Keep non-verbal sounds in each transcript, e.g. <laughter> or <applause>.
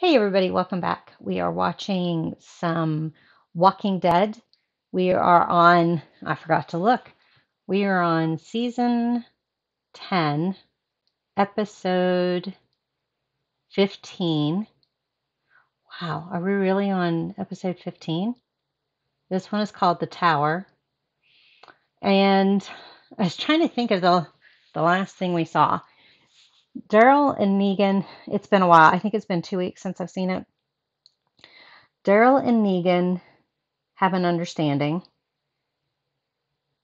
Hey, everybody, welcome back. We are watching some Walking Dead. We are on, I forgot to look, we are on season 10, episode 15. Wow, are we really on episode 15? This one is called The Tower. And I was trying to think of the, the last thing we saw. Daryl and Negan, it's been a while. I think it's been two weeks since I've seen it. Daryl and Negan have an understanding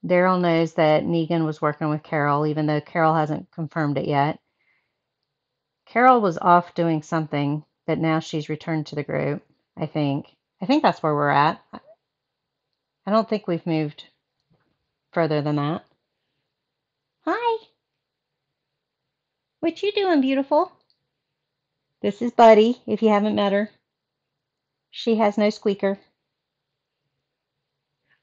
Daryl knows that Negan was working with Carol, even though Carol hasn't confirmed it yet. Carol was off doing something, but now she's returned to the group, I think. I think that's where we're at. I don't think we've moved further than that. What you doing, beautiful? This is Buddy, if you haven't met her. She has no squeaker.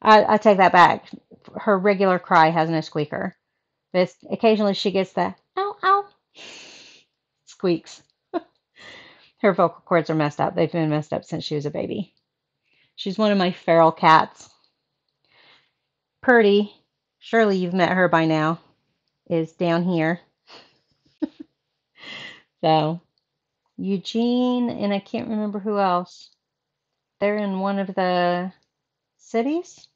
I, I take that back. Her regular cry has no squeaker. But occasionally she gets the ow ow squeaks. <laughs> Her vocal cords are messed up. They've been messed up since she was a baby. She's one of my feral cats. Purdy, surely you've met her by now, is down here. So, Eugene, and I can't remember who else. They're in one of the cities.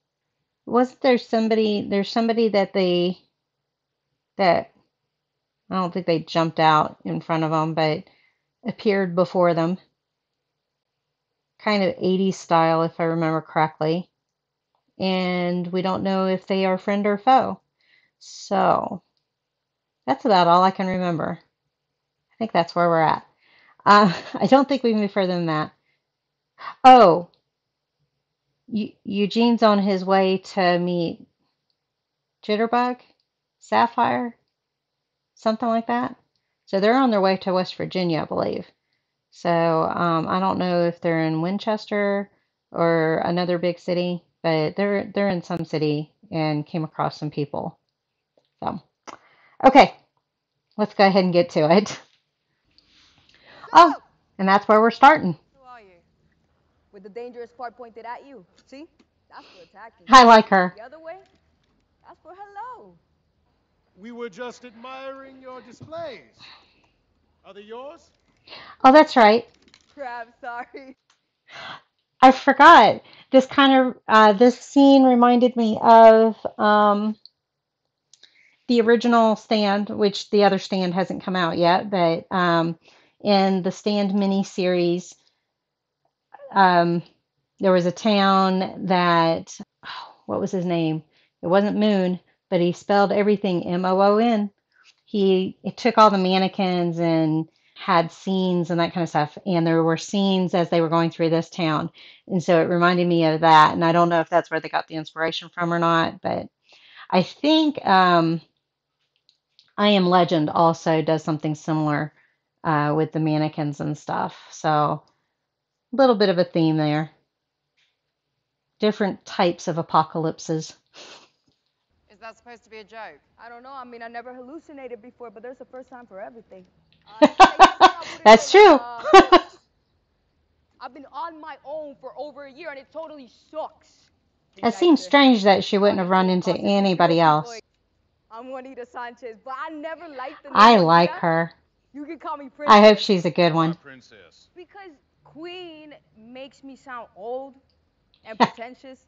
Wasn't there somebody? There's somebody that they that I don't think they jumped out in front of them, but appeared before them. Kind of 80s style, if I remember correctly. And we don't know if they are friend or foe. So that's about all I can remember. I think that's where we're at. Uh, <laughs> I don't think we move further than that. Oh, Eu- Eugene's on his way to meet Jitterbug, Sapphire, something like that. So they're on their way to West Virginia, I believe. So um, I don't know if they're in Winchester or another big city, but they're they're in some city and came across some people. So okay, let's go ahead and get to it. <laughs> Oh, and that's where we're starting. Who are you? With the dangerous part pointed at you. See? That's for attacking. I like her. The other way? That's for hello. We were just admiring your displays. Are they yours? Oh, that's right. <laughs> Crap, sorry. I forgot. This kind of uh, this scene reminded me of um, the original Stand, which the other Stand hasn't come out yet, but um, in the Stand miniseries, um, there was a town that oh, what was his name? It wasn't Moon, but he spelled everything M O O N. He, he took all the mannequins and had scenes and that kind of stuff, and there were scenes as they were going through this town, and so it reminded me of that. And I don't know if that's where they got the inspiration from or not, but I think um, I Am Legend also does something similar uh, with the mannequins and stuff. So a little bit of a theme there. Different types of apocalypses. Is that supposed to be a joke? I don't know. I mean, I never hallucinated before, but there's a first time for everything. Uh, yeah, you said I wouldn't That's true. uh, <laughs> I've been on my own for over a year, and it totally sucks. It seems strange that she wouldn't have run into anybody else. I'm Juanita Sanchez, but I never liked the I like her. You can call me Princess. I hope she's a good one. princess. Because Queen makes me sound old and <laughs> pretentious.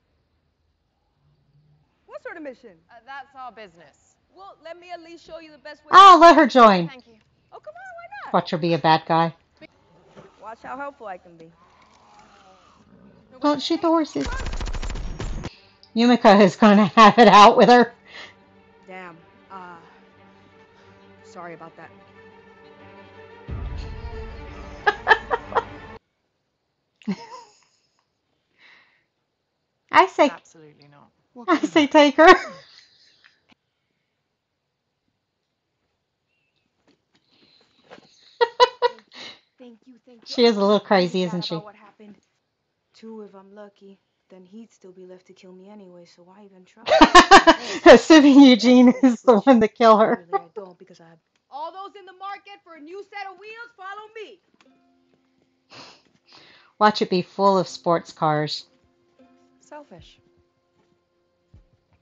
what sort of mission? Uh, that's our business. Well, let me at least show you the best way. Oh, let her join. Thank you. Oh, come on, why not? Watch her be a bad guy. Watch how helpful I can be. Don't shoot the horses. Yumiko is going to have it out with her. Damn. Uh, sorry about that. I say, Absolutely not. I say, take her. Thank you, thank you. She is a little crazy, I'm isn't she? what happened. Two, if I'm lucky, then he'd still be left to kill me anyway, so why even try? <laughs> Assuming Eugene is the one to kill her. Really, I don't because I All those in the market for a new set of wheels, follow me. Watch it be full of sports cars. Selfish.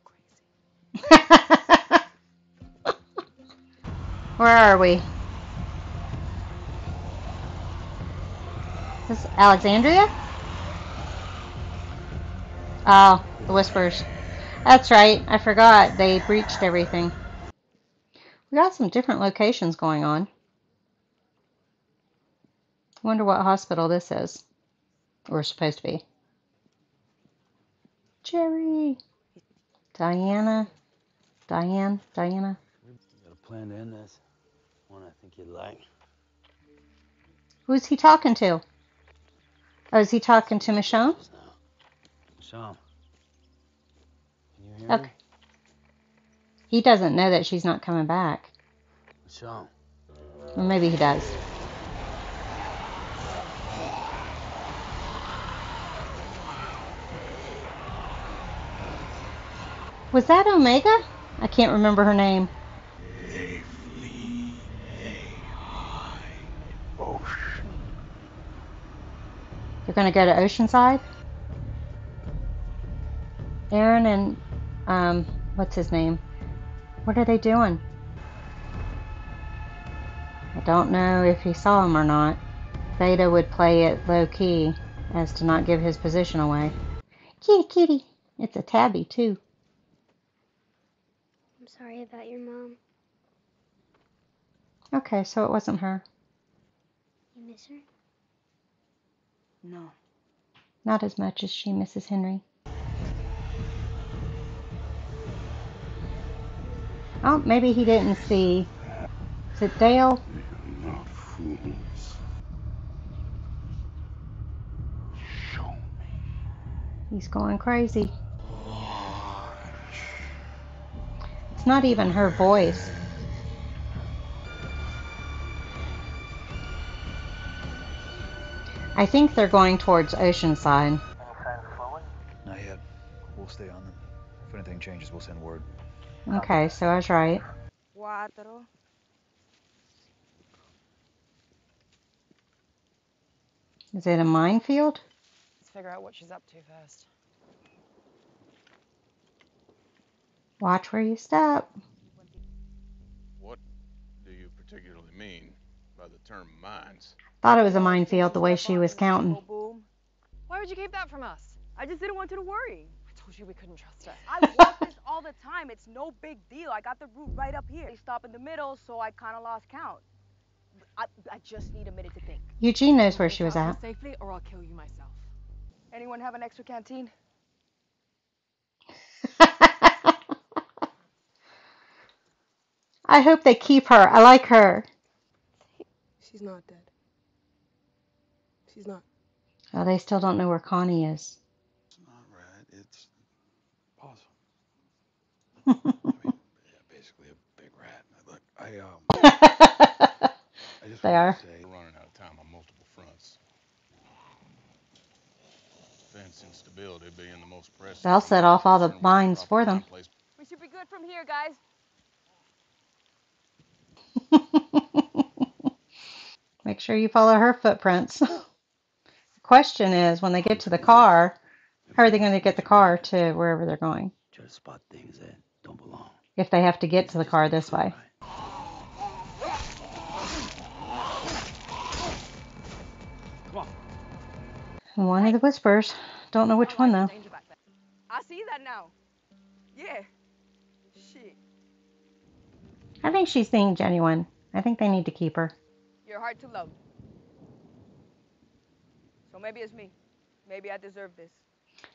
Crazy. <laughs> Where are we? This is Alexandria? Oh, the Whispers. That's right. I forgot. They breached everything. We got some different locations going on. Wonder what hospital this is. Or supposed to be. Jerry. Diana. Diane. Diana. Got a plan to end this? One I think you'd like. Who's he talking to? Oh, is he talking to Michonne? Now. Can you hear Okay. me? He doesn't know that she's not coming back. Sean. Or maybe he does. Was that Omega? I can't remember her name. They flee, they hide. Ocean. Going to go to Oceanside? Aaron and, um, what's his name? What are they doing? I don't know if he saw him or not. Theta would play it low key as to not give his position away. Kitty, kitty. It's a tabby, too. I'm sorry about your mom. Okay, so it wasn't her. You miss her? No. Not as much as she misses Henry. Oh, maybe he didn't see. Is it Dale? We are not fools. Show me. He's going crazy. Not even her voice. I think they're going towards Oceanside. Not yet. We'll stay on them. If anything changes, we'll send word. Okay, so I was right. Cuatro. Is it a minefield? Let's figure out what she's up to first. Watch where you step. What do you particularly mean by the term mines? Thought it was a minefield the way she was counting. Boom, boom. Why would you keep that from us? I just didn't want you to worry. I told you we couldn't trust her. I walk <laughs> this all the time. It's no big deal. I got the route right up here. They stop in the middle, so I kind of lost count. I, I just need a minute to think. Eugene knows where she was at. Safely, or I'll kill you myself. Anyone have an extra canteen? <laughs> I hope they keep her. I like her. She's not dead. She's not. Oh, they still don't know where Connie is. It's not rat, it's possum. I mean, yeah, basically a big rat. Look, I um, <laughs> I just They wanted are. to say, We're running out of time on multiple fronts. Fence instability being the most pressing. They'll set off all the mines for them. We should be good from here, guys. Make sure you follow her footprints. <laughs> the question is, when they get to the car, how are they going to get the car to wherever they're going? Try to spot things that don't belong. If they have to get to the car this way. Come on. One of the whispers. Don't know which one though. Danger back there. I see that now. Yeah. Shit. I think she's being genuine. I think they need to keep her. You're hard to love. So maybe it's me. Maybe I deserve this.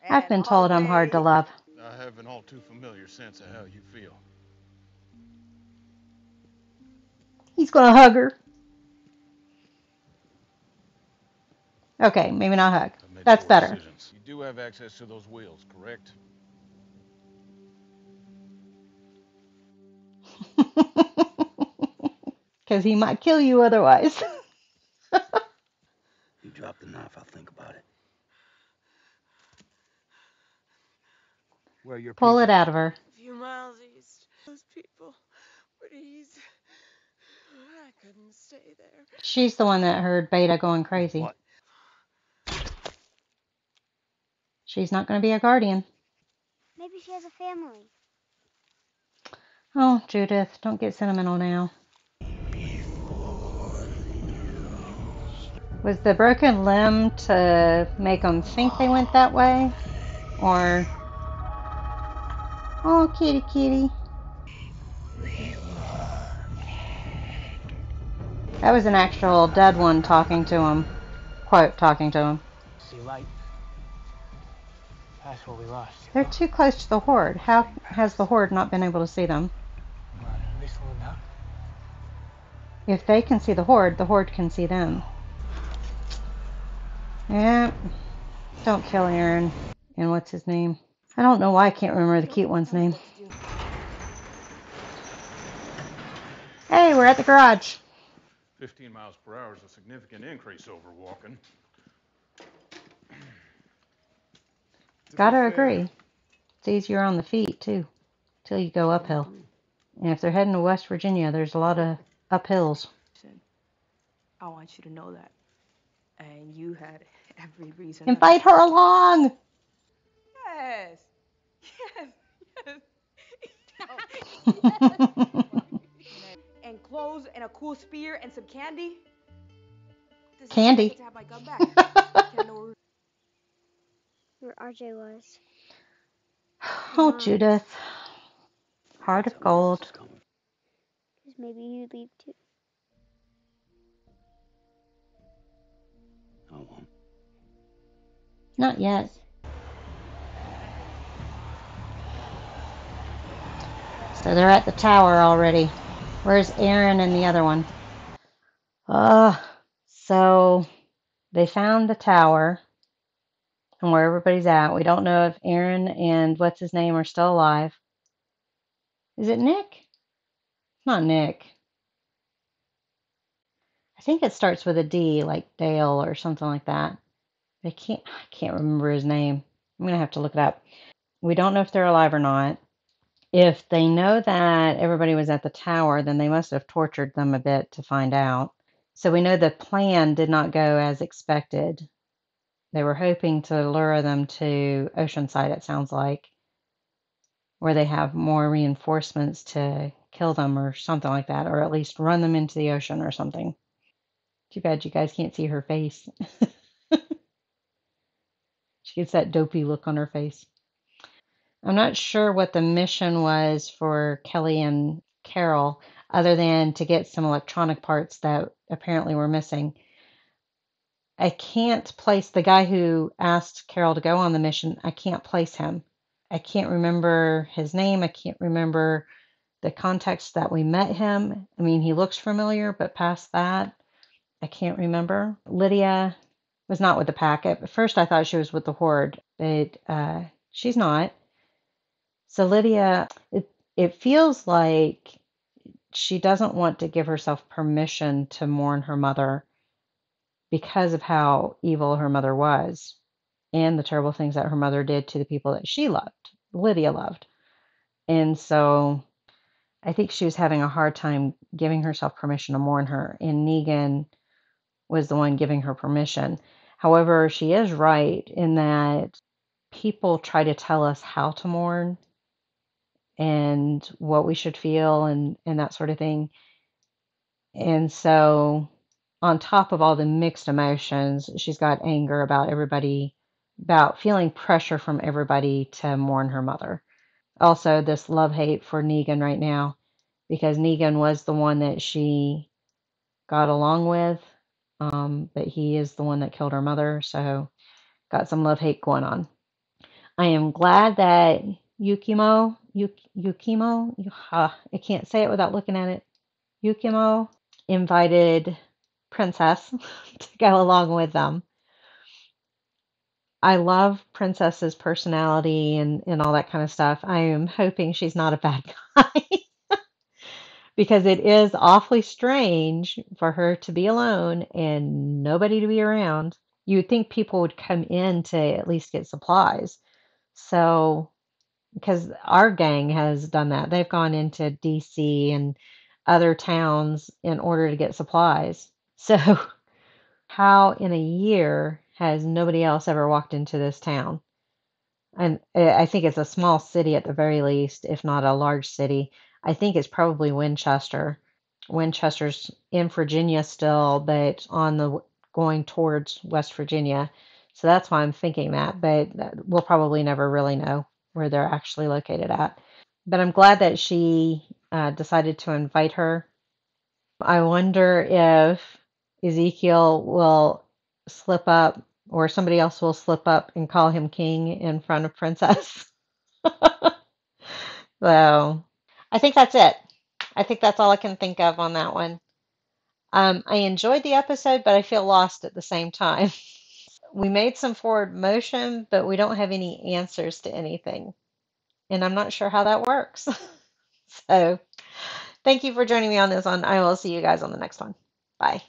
I've been told I'm hard to love. I have an all too familiar sense of how you feel. He's gonna hug her. Okay, maybe not hug. That's better. decisions. You do have access to those wheels, correct? Because he might kill you otherwise. <laughs> You drop the knife, I'll think about it. Where are your Pull people? it out of her. A few miles east. Those people were easy. I couldn't stay there. She's the one that heard Beta going crazy. What? She's not going to be a guardian. Maybe she has a family. Oh, Judith, don't get sentimental now. Was the broken limb to make them think they went that way? Or. Oh, kitty, kitty. That was an actual dead one talking to him. Quote, talking to him. See light. That's what we lost. They're too close to the horde. How has the horde not been able to see them? Come on, at least a little now. If they can see the horde, the horde can see them. Yeah. Don't kill Aaron. And what's his name? I don't know why I can't remember the cute one's name. Hey, we're at the garage. 15 miles per hour is a significant increase over walking. <clears throat> Gotta agree. It's easier on the feet, too, till you go uphill. And if they're heading to West Virginia, there's a lot of uphills. I want you to know that. And you had every reason. Invite her along! Yes. Yes. yes. <laughs> and clothes and a cool spear and some candy. This is Candy. to have my gun back. <laughs> Where- Where RJ was. <sighs> Oh, Judith. Heart of gold. Because maybe you leave too. Not yet. So they're at the tower already. Where's Aaron and the other one? Uh, so they found the tower and where everybody's at. We don't know if Aaron and what's his name are still alive. Is it Nick? Not Nick. I think it starts with a D, like Dale or something like that. I can't I can't remember his name. I'm gonna have to look it up. We don't know if they're alive or not. If they know that everybody was at the tower, then they must have tortured them a bit to find out. So we know the plan did not go as expected. They were hoping to lure them to Oceanside, it sounds like, where they have more reinforcements to kill them or something like that, or at least run them into the ocean or something. Too bad you guys can't see her face. <laughs> she gets that dopey look on her face. I'm not sure what the mission was for Kelly and Carol, other than to get some electronic parts that apparently were missing. I can't place the guy who asked Carol to go on the mission. I can't place him. I can't remember his name. I can't remember the context that we met him. I mean, he looks familiar, but past that, I can't remember. Lydia was not with the packet. At first, I thought she was with the Horde, but uh, she's not. So Lydia, it it feels like she doesn't want to give herself permission to mourn her mother because of how evil her mother was and the terrible things that her mother did to the people that she loved, Lydia loved. And so I think she was having a hard time giving herself permission to mourn her, and Negan was the one giving her permission. However, she is right in that people try to tell us how to mourn and what we should feel and, and that sort of thing. And so, on top of all the mixed emotions, she's got anger about everybody, about feeling pressure from everybody to mourn her mother. Also, this love hate for Negan right now, because Negan was the one that she got along with, um, but he is the one that killed her mother. So, got some love hate going on. I am glad that Yukimo, Yuk, Yukimo, I can't say it without looking at it. Yukimo invited Princess <laughs> to go along with them. I love Princess's personality and, and all that kind of stuff. I am hoping she's not a bad <laughs> guy because it is awfully strange for her to be alone and nobody to be around. You would think people would come in to at least get supplies. So, because our gang has done that, they've gone into DC and other towns in order to get supplies. <laughs> So, how in a year has nobody else ever walked into this town? and uh, I think it's a small city at the very least, if not a large city. I think it's probably Winchester. Winchester's in Virginia still, but on the going towards West Virginia. So that's why I'm thinking that, but we'll probably never really know where they're actually located at. But I'm glad that she uh, decided to invite her. I wonder if Ezekiel will slip up or somebody else will slip up and call him king in front of Princess. <laughs> So I think that's it. I think that's all I can think of on that one. Um, I enjoyed the episode, but I feel lost at the same time. <laughs> We made some forward motion, but we don't have any answers to anything. And I'm not sure how that works. <laughs> So thank you for joining me on this one. I will see you guys on the next one. Bye.